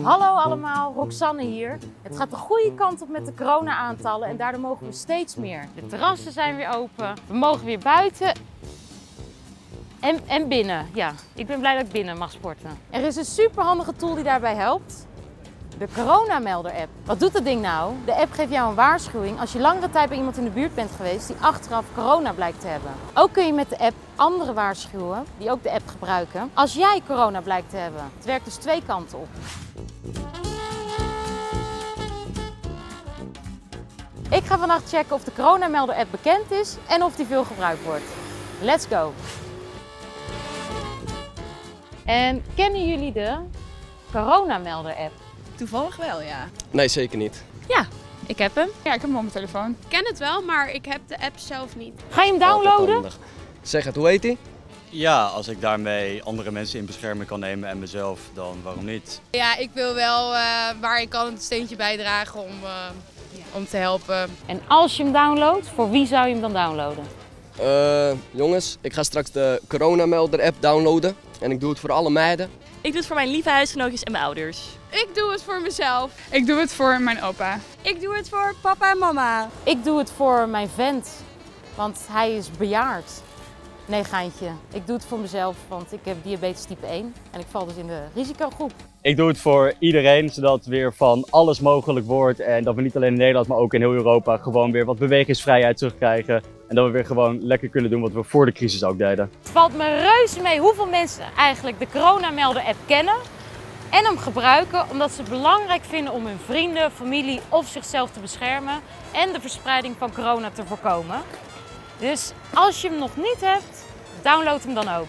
Hallo allemaal, Roxanne hier. Het gaat de goede kant op met de corona-aantallen en daardoor mogen we steeds meer. De terrassen zijn weer open, we mogen weer buiten en, en binnen. Ja, ik ben blij dat ik binnen mag sporten. Er is een superhandige tool die daarbij helpt. De coronamelder-app. Wat doet dat ding nou? De app geeft jou een waarschuwing als je langere tijd bij iemand in de buurt bent geweest die achteraf corona blijkt te hebben. Ook kun je met de app anderen waarschuwen die ook de app gebruiken als jij corona blijkt te hebben. Het werkt dus twee kanten op. Ik ga vannacht checken of de coronamelder-app bekend is en of die veel gebruikt wordt. Let's go! En kennen jullie de coronamelder-app? Toevallig wel, ja. Nee, zeker niet. Ja, ik heb hem. Ja, ik heb hem op mijn telefoon. Ik ken het wel, maar ik heb de app zelf niet. Ga je hem Altijd downloaden? Zeg het, hoe heet die? Ja, als ik daarmee andere mensen in bescherming kan nemen en mezelf, dan waarom niet? Ja, ik wil wel eh, waar ik kan het steentje bijdragen om, eh, om te helpen. En als je hem downloadt, voor wie zou je hem dan downloaden? Eh, jongens, ik ga straks de coronamelder-app downloaden. En ik doe het voor alle meiden. Ik doe het voor mijn lieve huisgenootjes en mijn ouders. Ik doe het voor mezelf. Ik doe het voor mijn opa. Ik doe het voor papa en mama. Ik doe het voor mijn vent, want hij is bejaard. Nee, geintje. Ik doe het voor mezelf, want ik heb diabetes type 1 en ik val dus in de risicogroep. Ik doe het voor iedereen, zodat weer van alles mogelijk wordt. En dat we niet alleen in Nederland, maar ook in heel Europa gewoon weer wat bewegingsvrijheid terugkrijgen. En dat we weer gewoon lekker kunnen doen wat we voor de crisis ook deden. Het valt me reuze mee hoeveel mensen eigenlijk de coronamelder-app kennen en hem gebruiken omdat ze het belangrijk vinden om hun vrienden, familie of zichzelf te beschermen en de verspreiding van corona te voorkomen. Dus als je hem nog niet hebt, download hem dan ook.